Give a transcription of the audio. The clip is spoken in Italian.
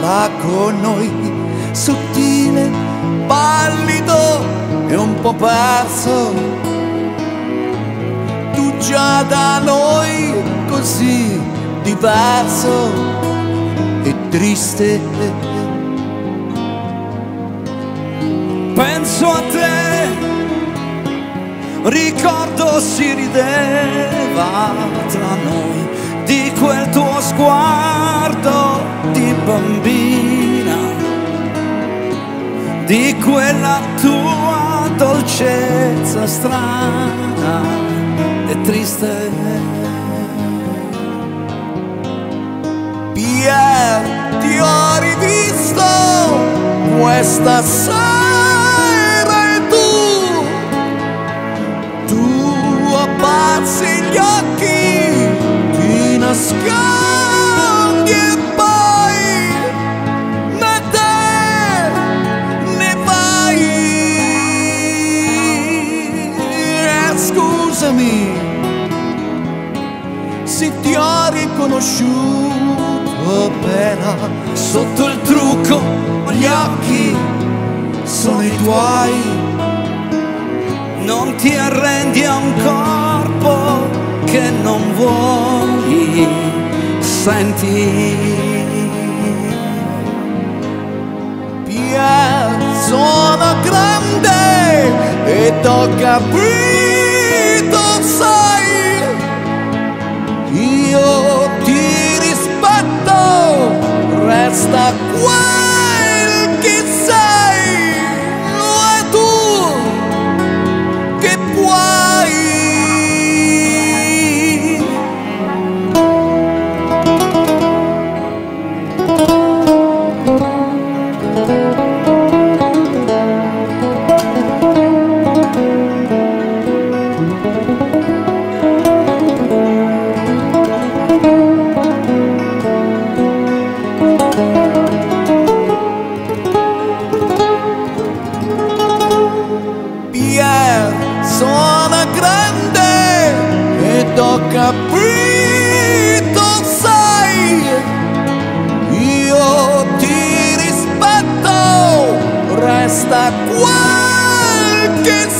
va con noi, sottile, pallido e un po' perso. Tu già da noi così diverso e triste. Penso a te, ricordo si rideva tra noi di quel tuo sguardo bambina, di quella tua dolcezza strana e triste. Pier, ti ho rivisto questa sera scusami se ti ho riconosciuto appena Sotto il trucco gli occhi sono i tuoi non ti arrendi a un corpo che non vuoi. Senti, sono grande ho capito sai io l'ho capito, sai, io ti rispetto, resta qualche